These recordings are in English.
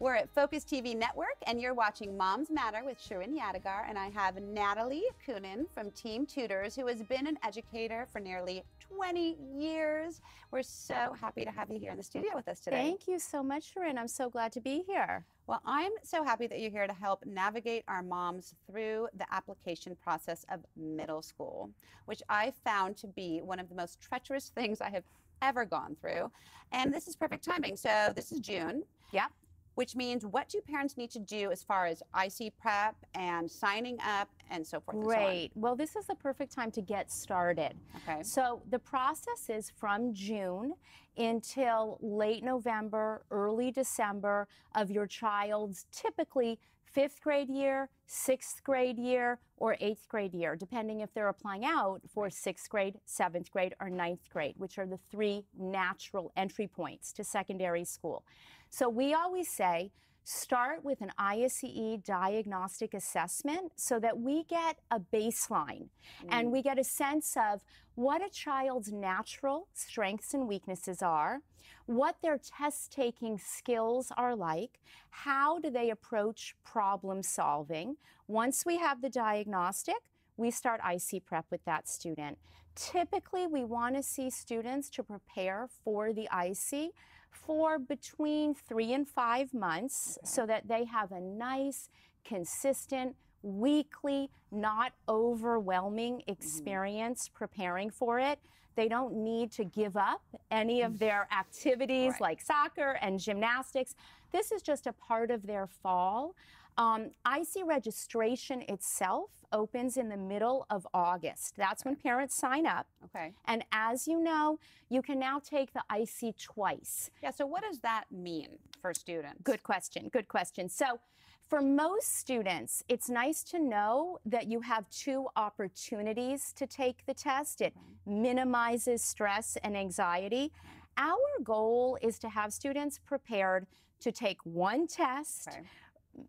We're at Focus TV Network, and you're watching Moms Matter with Shirin Yadigar. And I have Natalie Kunin from Team Tutors, who has been an educator for nearly 20 years. We're so happy to have you here in the studio with us today. Thank you so much, Shirin. I'm so glad to be here. Well, I'm so happy that you're here to help navigate our moms through the application process of middle school, which I found to be one of the most treacherous things I have ever gone through. And this is perfect timing. So, this is June. Yep which means what do parents need to do as far as ISEE prep and signing up and so forth? Great. So well, this is the perfect time to get started. Okay. So the process is from June until late November, early December of your child's typically fifth grade year, sixth grade year, or eighth grade year, depending if they're applying out for sixth grade, seventh grade, or ninth grade, which are the three natural entry points to secondary school. So we always say, start with an ISEE diagnostic assessment so that we get a baseline mm. and we get a sense of what a child's natural strengths and weaknesses are, what their test taking skills are like, how do they approach problem solving. Once we have the diagnostic, we start ISEE prep with that student. Typically, we want to see students to prepare for the ISEE for between three and five months okay. so that they have a nice, consistent, weekly, not overwhelming mm-hmm. experience mm-hmm. preparing for it. They don't need to give up any of their activities right. like soccer and gymnastics. This is just a part of their fall. Um, ISEE registration itself opens in the middle of August. That's when parents sign up. Okay. And as you know, you can now take the ISEE twice. Yeah, so what does that mean for students? Good question. Good question. So, for most students, it's nice to know that you have two opportunities to take the test. It minimizes stress and anxiety. Our goal is to have students prepared to take one test.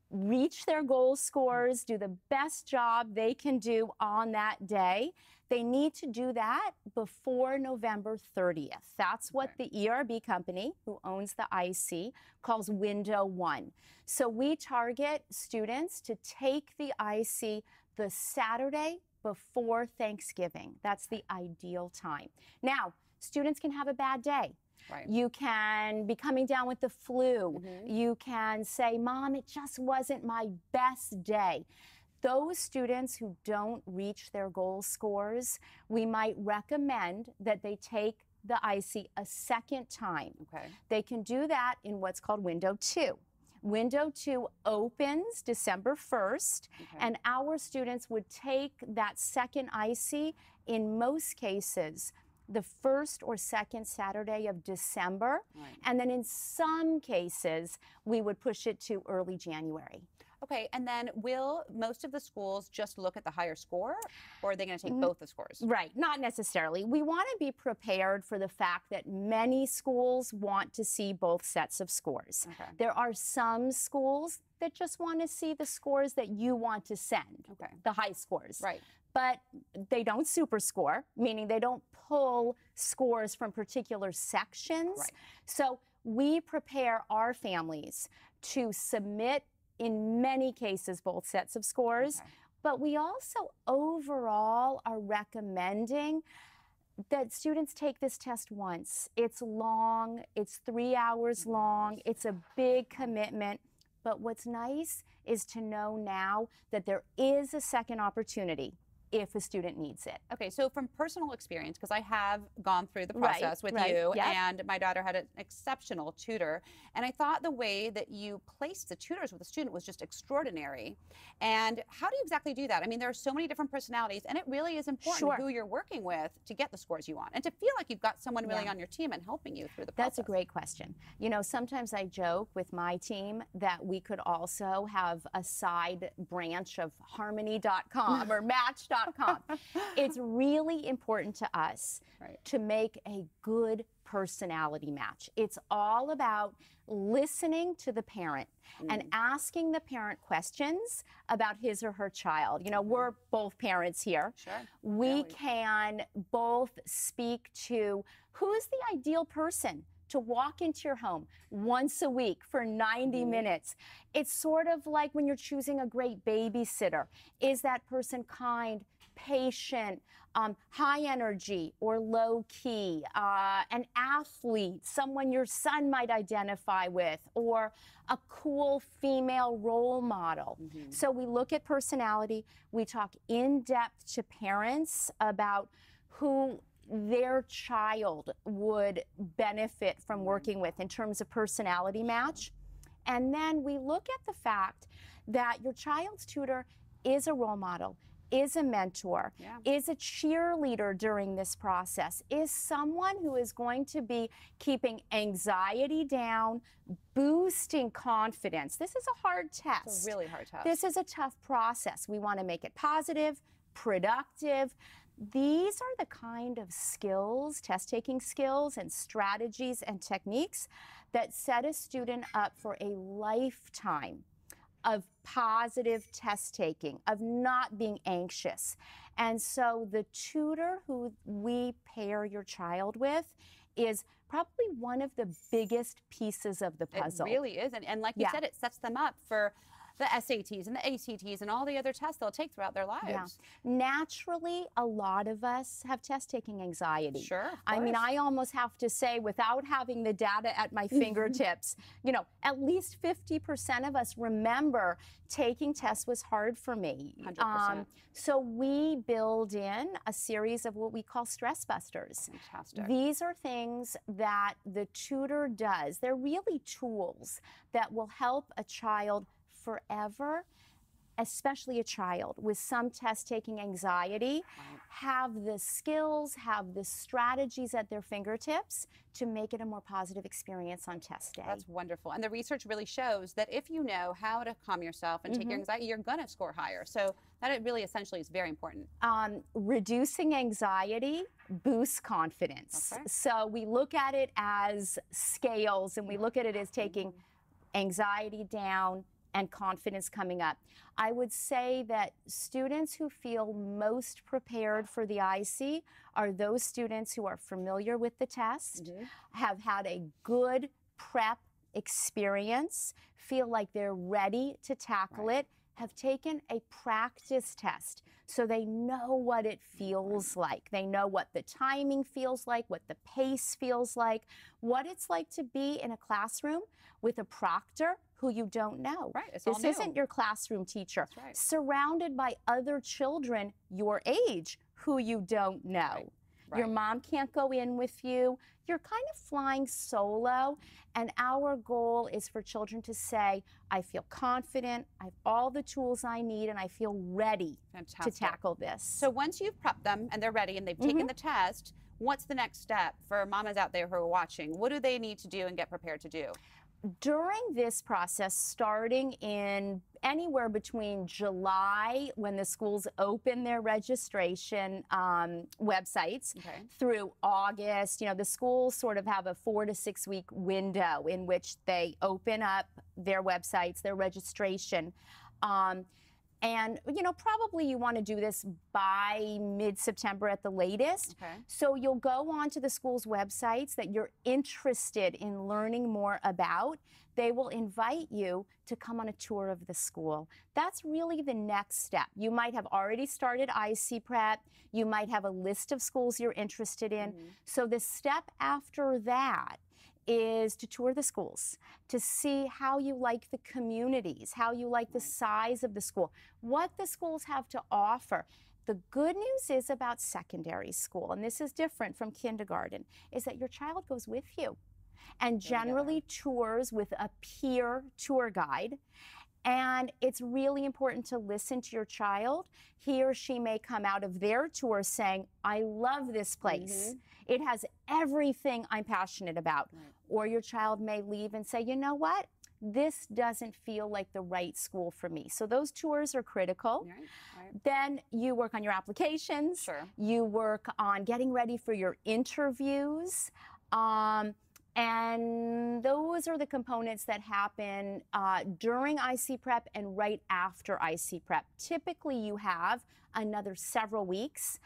Reach their goal scores, do the best job they can do on that day. They need to do that before November 30th. That's what okay. the ERB company, who owns the ISEE, calls window one. So we target students to take the ISEE the Saturday before Thanksgiving. That's the ideal time. Now, students can have a bad day. Right. You can be coming down with the flu. Mm-hmm. You can say, Mom, it just wasn't my best day. Those students who don't reach their goal scores, we might recommend that they take the ISEE a second time. Okay. They can do that in what's called window two. Window two opens December 1st, okay. and our students would take that second ISEE in most cases the first or second Saturday of December. Right. And then in some cases, we would push it to early January. Okay, and then will most of the schools just look at the higher score, or are they going to take mm, both the scores? Right, not necessarily. We want to be prepared for the fact that many schools want to see both sets of scores. Okay. There are some schools that just want to see the scores that you want to send, okay. the high scores. Right but they don't super score, meaning they don't pull scores from particular sections. Right. So we prepare our families to submit, in many cases, both sets of scores, okay. but we also overall are recommending that students take this test once. It's long, it's three hours long, it's a big commitment. But what's nice is to know now that there is a second opportunity if a student needs it. Okay, so from personal experience, because I have gone through the process right, with right, you, yep. and my daughter had an exceptional tutor, and I thought the way that you placed the tutors with the student was just extraordinary. And how do you exactly do that? I mean, there are so many different personalities, and it really is important sure. who you're working with to get the scores you want, and to feel like you've got someone really yeah. on your team and helping you through the process. That's a great question. You know, sometimes I joke with my team that we could also have a side branch of Harmony.com or Match.com it's really important to us right. to make a good personality match. It's all about listening to the parent mm. and asking the parent questions about his or her child. You know, we're both parents here. Sure. We can both speak to who's the ideal person to walk into your home once a week for 90 Mhm. minutes. It's sort of like when you're choosing a great babysitter. Is that person kind, patient, um, high energy, or low key? Uh, an athlete, someone your son might identify with, or a cool female role model. Mhm. So we look at personality, we talk in depth to parents about who their child would benefit from mm-hmm. working with in terms of personality match. And then we look at the fact that your child's tutor is a role model, is a mentor, Yeah. is a cheerleader during this process, is someone who is going to be keeping anxiety down, boosting confidence. This is a hard test. It's a really hard test. This is a tough process. We want to make it positive, productive. These are the kind of skills, test taking skills, and strategies and techniques that set a student up for a lifetime of positive test taking, of not being anxious. And so the tutor who we pair your child with is probably one of the biggest pieces of the puzzle. It really is. And, and like you Yeah. said, it sets them up for the SATs and the ACTs and all the other tests they'll take throughout their lives. Yeah. Naturally, a lot of us have test taking anxiety. Sure. I mean. I almost have to say, without having the data at my fingertips, you know, at least 50% of us remember taking tests was hard for me. Um, 100%. so we build in a series of what we call stress busters. Fantastic. These are things that the tutor does. They're really tools that will help a child forever, especially a child with some test taking anxiety, Right. have the skills, have the strategies at their fingertips to make it a more positive experience on test day. That's wonderful. And the research really shows that if you know how to calm yourself and take your Mhm. anxiety, you're going to score higher. So that it really essentially is very important. um, reducing anxiety boosts confidence. Okay. So we look at it as scales and we look at it as taking anxiety down and confidence coming up. I would say that students who feel most prepared for the ISEE are those students who are familiar with the test, Mhm. have had a good prep experience, feel like they're ready to tackle Right. it, have taken a practice test so they know what it feels like. They know what the timing feels like, what the pace feels like, what it's like to be in a classroom with a proctor who you don't know. Right. This isn't your classroom teacher. Right. Surrounded by other children your age who you don't know. Your Right. mom can't go in with you. You're kind of flying solo. And our goal is for children to say, I feel confident, I have all the tools I need, and I feel ready Fantastic. to tackle this. So once you've prepped them and they're ready and they've Mm-hmm. taken the test, what's the next step for mamas out there who are watching? What do they need to do and get prepared to do? during this process, starting in anywhere between July, when the schools open their registration um, websites, Okay. through August. You know, the schools sort of have a four to six week window in which they open up their websites, their registration. Um, and, you know, probably you want to do this by mid September at the latest. Okay. So you'll go onto the school's websites that you're interested in learning more about. They will invite you to come on a tour of the school. That's really the next step. You might have already started ISEE prep. You might have a list of schools you're interested in. Mhm. So the step after that is to tour the schools, to see how you like the communities, how you like the size of the school, what the schools have to offer. The good news is about secondary school, and this is different from kindergarten, is that your child goes with you and generally tours with a peer tour guide. And it's really important to listen to your child. He or she may come out of their tour saying, I love this place. It has everything I'm passionate about. Right. Or your child may leave and say, you know what? This doesn't feel like the right school for me. So those tours are critical. Right. Right. Then you work on your applications. Sure. You work on getting ready for your interviews. Um, and those are the components that happen uh, during ISEE prep and right after ISEE prep. Typically, you have another several weeks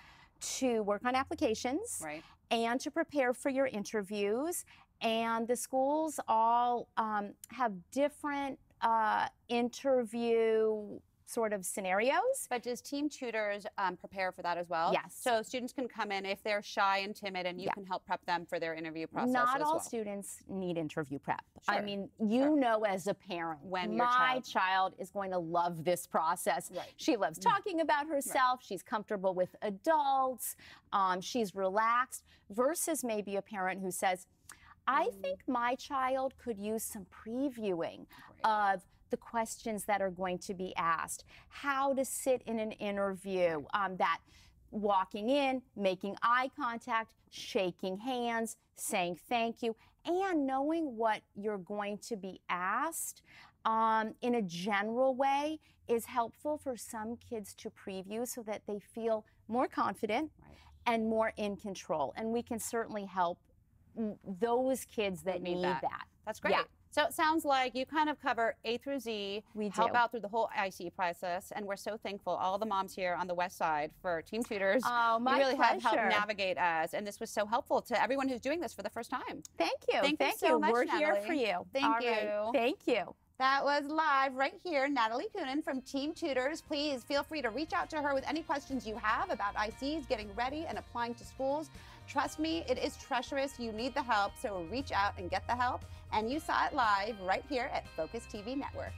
to work on applications Right. and to prepare for your interviews And the schools all um, have different uh, interview sort of scenarios. But does Team Tutors um, prepare for that as well? Yes. So students can come in if they're shy and timid, and you Yeah. can help prep them for their interview process Not all well. students need interview prep. I mean, you sure. know as a parent, When my child- child is going to love this process. Right. She loves talking about herself. She's comfortable with adults. Um, she's relaxed. Versus maybe a parent who says, I Mm. think my child could use some previewing Great. of the questions that are going to be asked, how to sit in an interview, um, that walking in, making eye contact, shaking hands, saying thank you, and knowing what you're going to be asked um, in a general way is helpful for some kids to preview so that they feel more confident Right. and more in control. And we can certainly help mm, those kids that need need, that. that. That's great. Yeah. So it sounds like you kind of cover A through Z, We help do. out through the whole ISEE process, and we're so thankful all the moms here on the West Side for Team Tutors. Oh, my you really have helped navigate us, and this was so helpful to everyone who's doing this for the first time. Thank you. Thank you so much, We're here for you. Thank All right. you. Thank you. That was live right here. Natalie Kunin from Team Tutors. Please feel free to reach out to her with any questions you have about ISEEs, getting ready, and applying to schools. Trust me, it is treacherous. You need the help, so reach out and get the help. And you saw it live right here at Focus TV Network.